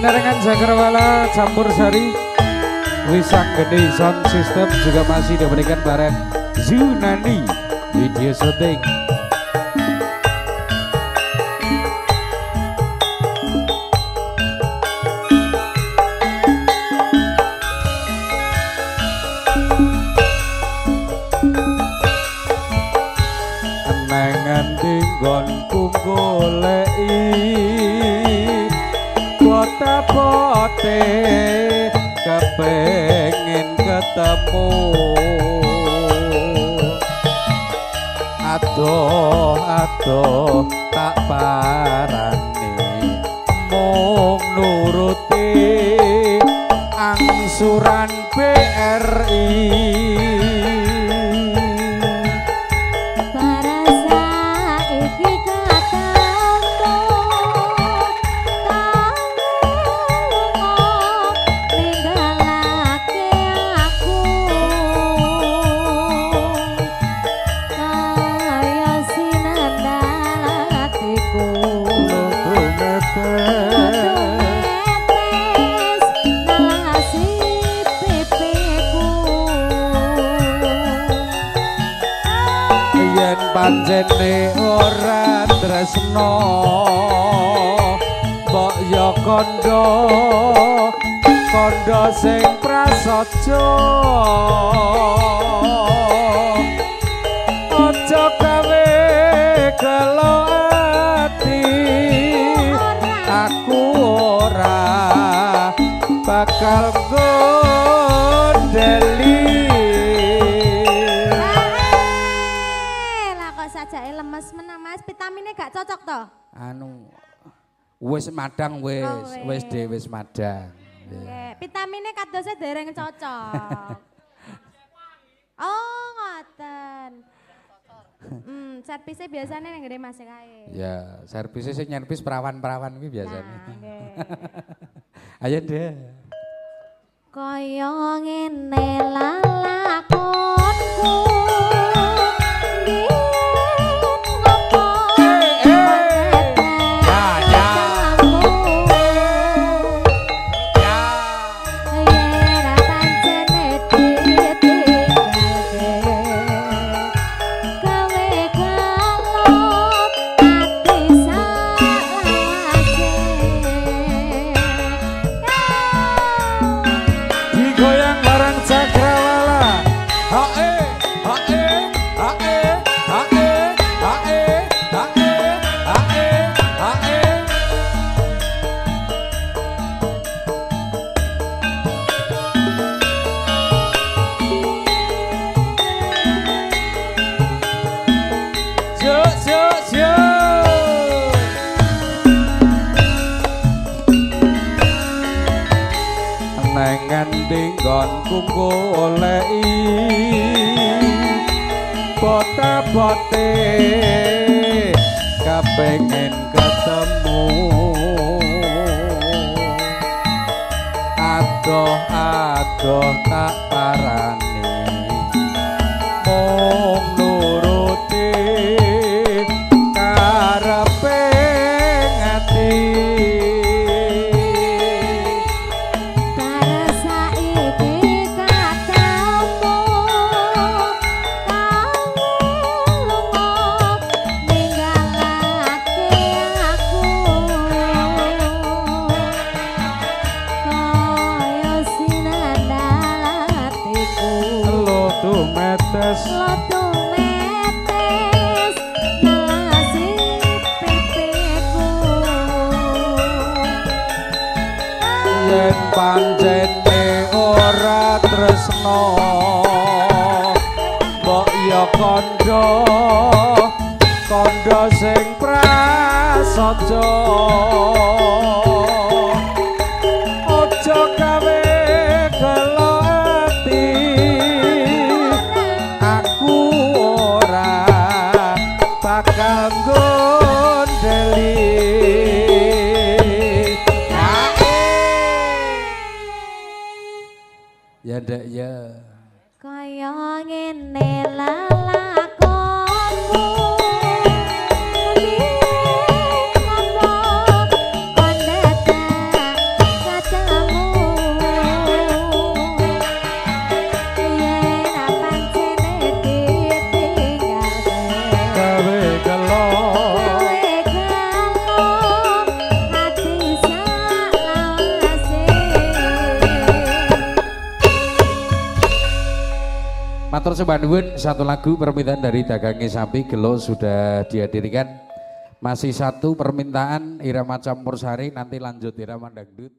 Sinarengan Cakrawala campur sari Wisang Gede Sound System juga masih diberikan bareng Zunani Video Shooting bote kepengen ketemu. Aduh aduh tak parani. Mung nuruti angsuran BRI panjene ora tresno mbok yo kondo kondo sing prasaja. Aja gawe gelo ati aku ora bakal gondeli gak cocok toh? Anu wis madang wis, oh, wis dhewe wis madang. Nggih, vitamine kadose dereng cocok. oh, ngoten. Hmm, servisnya biasanya yang gede masih kae. Ya, servisnya sih nyervis perawan-perawan ini biasanya. Nah, Ayo deh. Kaya ngene lalakonku. kanggonku goleki bote-bote kepengin ketemu. Adoh-adoh tak parani mung nuruti karepe ngati. Latu metes. Latu metes Nasib pipiku Yen panjene ora tresno Mbok ya kondo Kondo sing prasaja. Ya ndak ya. Kaya ngene lah. Matur sembah nuwun satu lagu permintaan dari dagangi sapi gelo sudah dihadirkan. Masih satu permintaan irama campur sari nanti lanjut irama dangdut.